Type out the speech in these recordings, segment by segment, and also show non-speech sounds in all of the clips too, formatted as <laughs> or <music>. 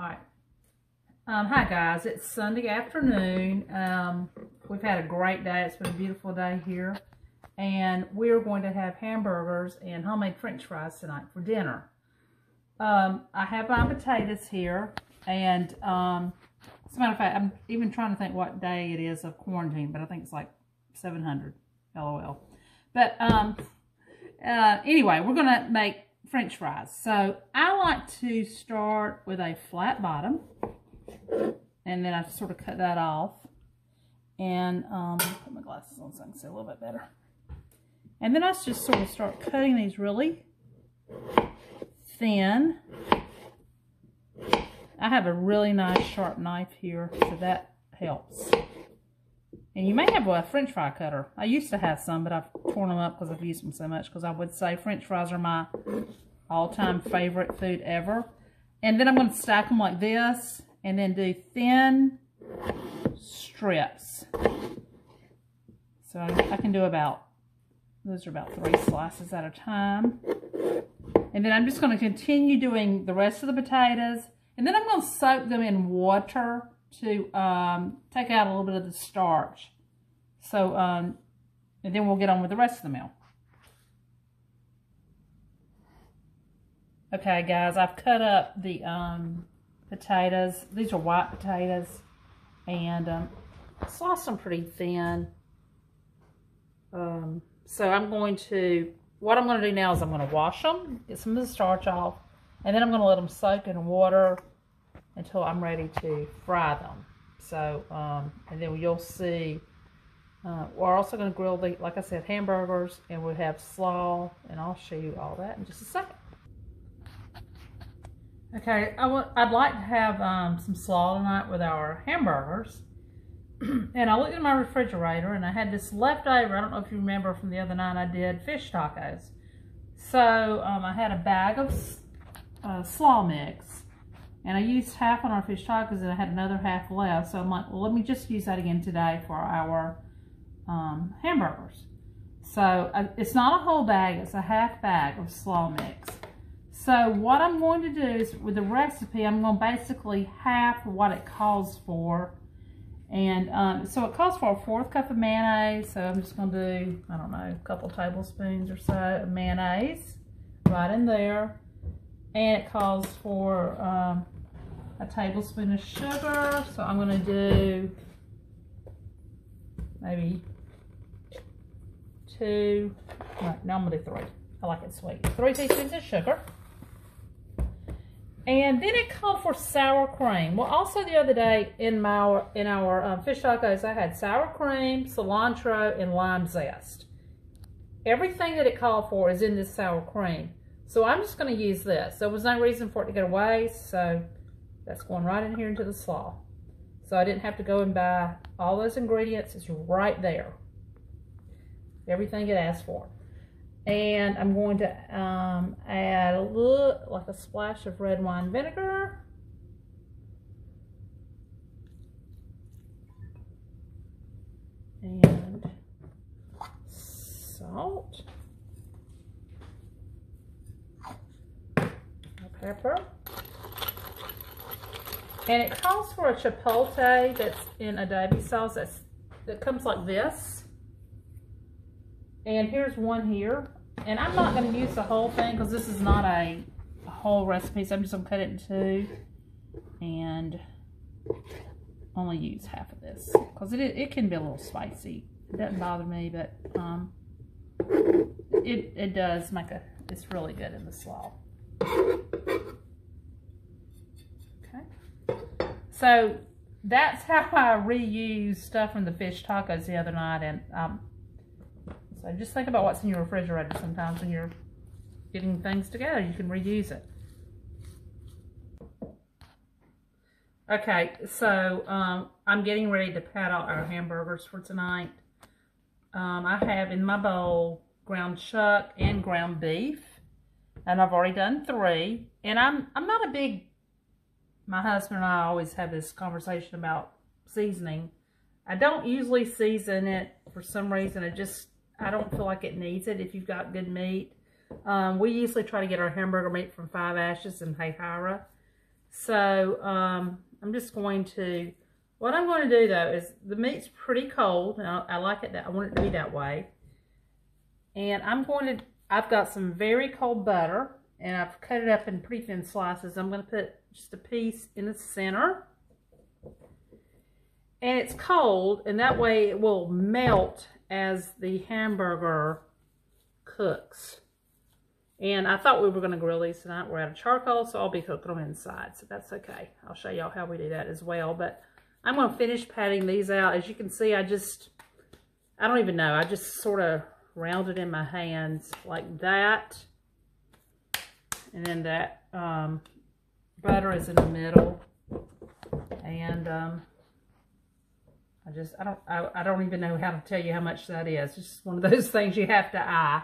All right. Um, hi guys, it's Sunday afternoon. Um, we've had a great day. It's been a beautiful day here. And we're going to have hamburgers and homemade french fries tonight for dinner. Um, I have my potatoes here. And um, as a matter of fact, I'm even trying to think what day it is of quarantine, but I think it's like 700, lol. But um, uh, anyway, we're going to make french fries. So I like to start with a flat bottom. And then I sort of cut that off. And um, put my glasses on so I can see a little bit better. And then I just sort of start cutting these really thin. I have a really nice sharp knife here, so that helps. And you may have a french fry cutter. I used to have some, but I've torn them up because I've used them so much. Because I would say french fries are my all-time favorite food ever. And then I'm going to stack them like this. And then do thin strips. So I can do about, those are about three slices at a time. And then I'm just going to continue doing the rest of the potatoes. And then I'm going to soak them in water to um, take out a little bit of the starch. So, um, and then we'll get on with the rest of the meal. Okay, guys, I've cut up the um, potatoes. These are white potatoes. And um, sliced them pretty thin. Um, so I'm going to, what I'm going to do now is I'm going to wash them, get some of the starch off, and then I'm going to let them soak in water until I'm ready to fry them. So, um, and then you'll see, uh, we're also going to grill the, like I said, hamburgers, and we'll have slaw, and I'll show you all that in just a second. Okay, I would, I'd like to have um, some slaw tonight with our hamburgers. <clears throat> and I looked in my refrigerator and I had this leftover, I don't know if you remember from the other night I did fish tacos. So um, I had a bag of uh, slaw mix and I used half on our fish tacos and I had another half left. So I'm like, well, let me just use that again today for our um, hamburgers. So uh, it's not a whole bag, it's a half bag of slaw mix. So what I'm going to do is with the recipe, I'm going to basically half what it calls for and um, so it calls for a fourth cup of mayonnaise. So I'm just going to do, I don't know, a couple tablespoons or so of mayonnaise right in there. And it calls for um, a tablespoon of sugar. So I'm going to do maybe two, now I'm going to do three. I like it sweet. Three teaspoons of sugar. And then it called for sour cream. Well, also the other day in my in our um, fish tacos, I had sour cream, cilantro, and lime zest. Everything that it called for is in this sour cream. So I'm just going to use this. There was no reason for it to to waste, so that's going right in here into the slaw. So I didn't have to go and buy all those ingredients. It's right there. Everything it asked for. And I'm going to um, add a little, like a splash of red wine vinegar. And salt. Pepper. And it calls for a chipotle that's in adobo sauce that's, that comes like this. And here's one here. And I'm not going to use the whole thing because this is not a, a, whole recipe. So I'm just going to cut it in two. And only use half of this. Because it, it can be a little spicy. It doesn't bother me, but um, it, it does make a, it's really good in the slaw. Okay. So that's how I reuse stuff from the fish tacos the other night. And um, so just think about what's in your refrigerator sometimes when you're getting things together. You can reuse it. Okay, so um, I'm getting ready to pat out our hamburgers for tonight. Um, I have in my bowl ground chuck and ground beef. And I've already done three. And I'm I'm not a big, my husband and I always have this conversation about seasoning. I don't usually season it for some reason. I just I don't feel like it needs it if you've got good meat. Um, we usually try to get our hamburger meat from Five Ashes and Hey. So um, I'm just going to, what I'm going to do though is the meat's pretty cold. And I, I like it that, I want it to be that way. And I'm going to, I've got some very cold butter and I've cut it up in pretty thin slices. I'm going to put just a piece in the center. And it's cold and that way it will melt as the hamburger cooks. And I thought we were going to grill these tonight. We're out of charcoal, so I'll be cooking them inside. So that's okay. I'll show y'all how we do that as well. But I'm going to finish patting these out. As you can see, I just, I don't even know. I just sort of rounded in my hands like that. And then that um, butter is in the middle. And um, I just, I don't, I, I don't even know how to tell you how much that is. It's just one of those <laughs> things you have to eye.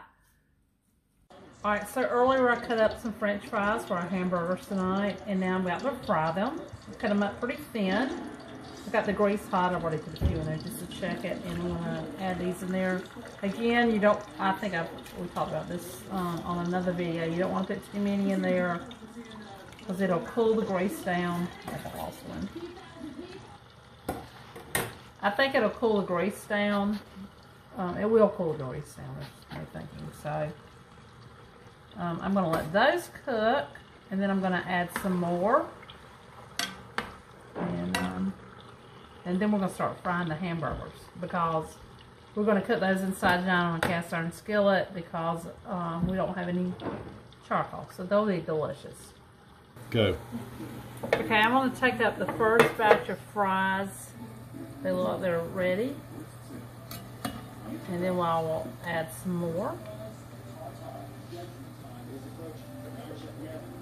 All right, so earlier I cut up some french fries for our hamburgers tonight, and now I'm about to fry them. Cut them up pretty thin. I've got the grease hot. I've already put a few in there just to check it, and I'm gonna add these in there. Again, you don't, I think I've, we talked about this um, on another video. You don't want to too many in there because it'll cool the grease down. I lost one. I think it'll cool the grease down. Um, it will cool the grease down, that's my thinking. So, um, I'm going to let those cook, and then I'm going to add some more. And, um, and then we're going to start frying the hamburgers because we're going to cook those inside down on a cast iron skillet because um, we don't have any charcoal. So they'll be delicious. Go. Okay, I'm going to take up the first batch of fries. They look like they're ready. And then I will add some more.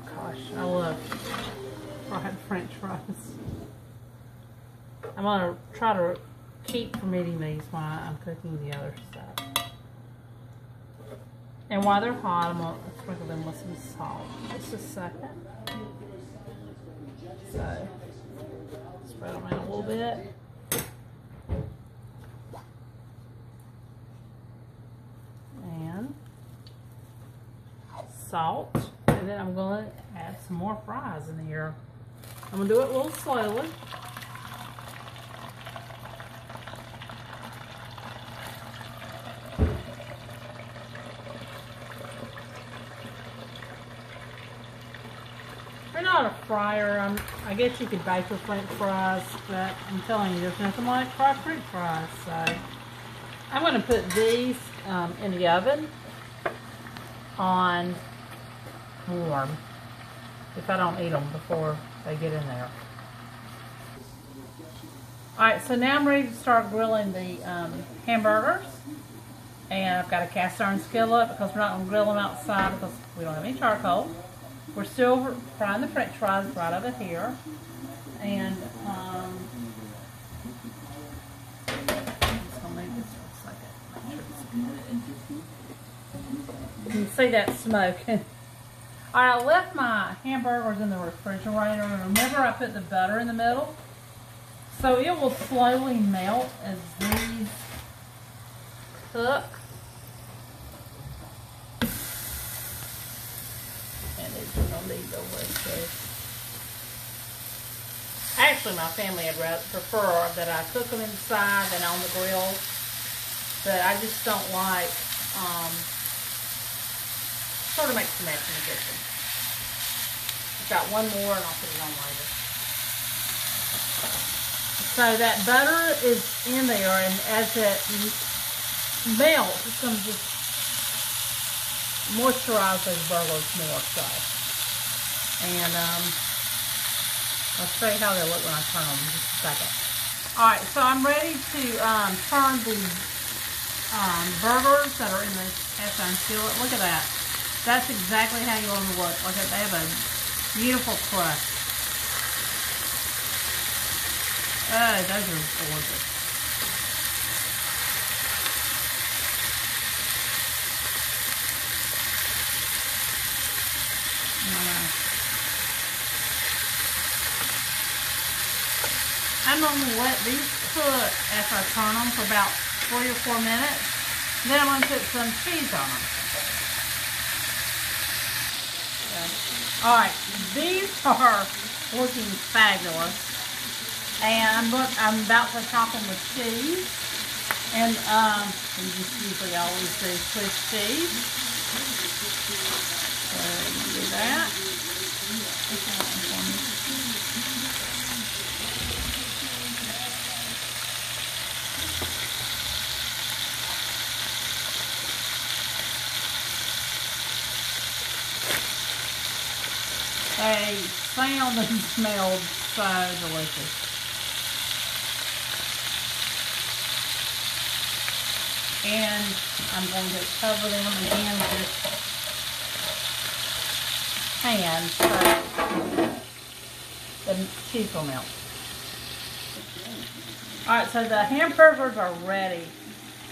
Gosh, I love fried french fries. I'm going to try to keep from eating these while I'm cooking the other stuff. And while they're hot, I'm going to sprinkle them with some salt. Just a second. So, spread them out a little bit. And salt. And then I'm going to add some more fries in here. I'm going to do it a little slowly. They're not a fryer. I'm, I guess you could bake with french fries, but I'm telling you, there's nothing like fried french fries. So I'm going to put these um, in the oven on warm if I don't eat them before they get in there. Alright, so now I'm ready to start grilling the um, hamburgers. And I've got a cast iron skillet because we're not going to grill them outside because we don't have any charcoal. We're still frying the french fries right over here. And, um. You can see that smoke. <laughs> I left my hamburgers in the refrigerator. Remember I put the butter in the middle? So it will slowly melt as these cook. And these are gonna need delicious. Actually, my family would rather prefer that I cook them inside than on the grill. But I just don't like, um, sort of makes a mess in the kitchen. I've got one more and I'll put it on later. So that butter is in there, and as it melts, it's going to just moisturize those burgers more so. And um, I'll show you how they look when I turn them in just a second. Alright, so I'm ready to um, turn the um, burgers that are in the cast iron skillet. Look at that. That's exactly how you want to look. Look at they have a beautiful crust. Oh, those are gorgeous. I'm going to let these cook after I turn them for about three or four minutes. Then I'm going to put some cheese on them. Alright, these are looking fabulous. And I'm, going, I'm about to top them with cheese. And um, we just usually always do Swiss cheese. So do that. They sound and smelled so delicious. And I'm going to cover them again with hand so the cheese will melt. Alright, so the hamburgers are ready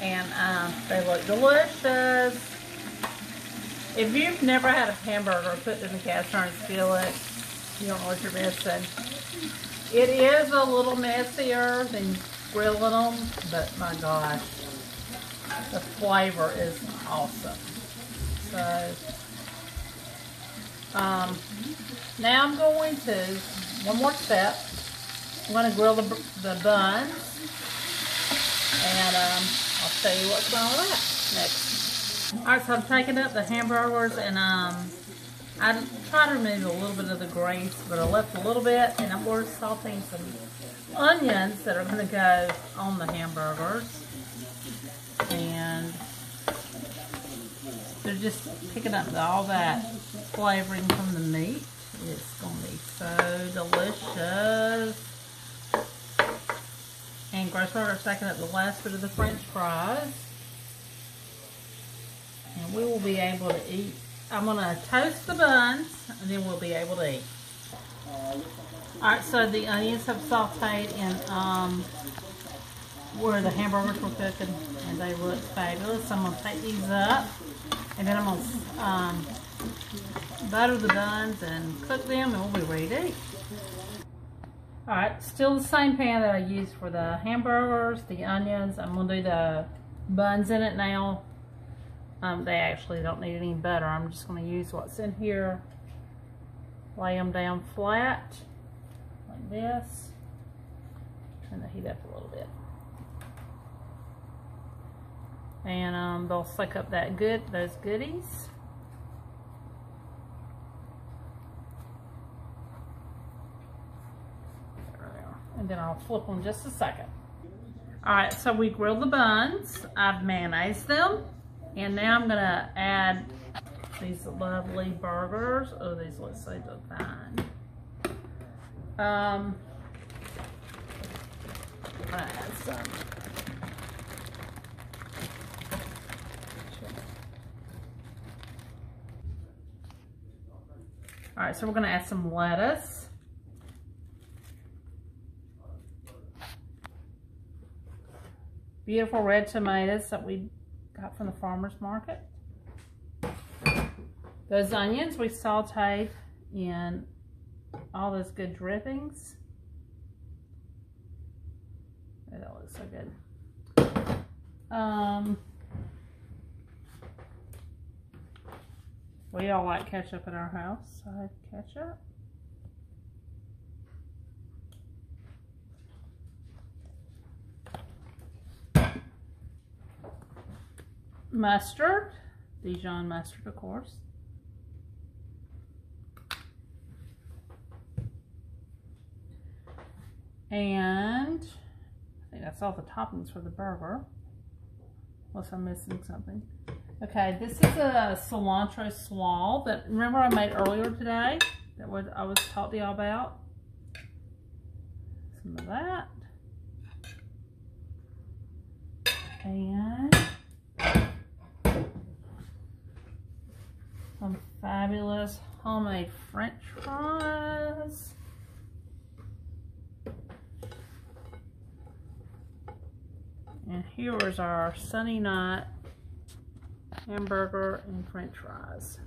and um, they look delicious. If you've never had a hamburger put in the cast iron skillet, you don't know what you're missing. It is a little messier than grilling them, but my gosh, the flavor is awesome. So, um, now I'm going to, one more step, I'm going to grill the, the buns, and um, I'll show you what's going on with that next. Alright, so I'm taking up the hamburgers, and um, I tried to remove a little bit of the grease, but I left a little bit, and I'm going to sauteing some onions that are going to go on the hamburgers and they're just picking up all that flavoring from the meat. It's going to be so delicious. And Grossberger's taking up the last bit of the french fries. And we will be able to eat. I'm going to toast the buns, and then we'll be able to eat. Alright, so the onions have sauteed in um, where the hamburgers were cooking and they look fabulous. I'm going to take these up and then I'm going to um, butter the buns and cook them and we'll be ready to eat. Alright, still the same pan that I used for the hamburgers, the onions. I'm going to do the buns in it now. Um, they actually don't need any butter. I'm just going to use what's in here. Lay them down flat like this. Turn the heat up a little bit. and um, they'll suck up that good those goodies. And then I'll flip them just a second. All right, so we grilled the buns. I've mayonnaise them. And now I'm gonna add these lovely burgers. Oh, these look so divine. Um, i add some All right, so we're gonna add some lettuce. Beautiful red tomatoes that we got from the farmer's market. Those onions we sauteed in all those good drippings. That looks so good. Um, We all like ketchup in our house, so I have ketchup. Mustard, Dijon mustard, of course. And I think that's all the toppings for the burger. Unless I'm missing something. Okay, this is a cilantro swirl that remember I made earlier today that was I was taught to y'all about. Some of that. And some fabulous homemade french fries. And here is our sunny night hamburger and french fries.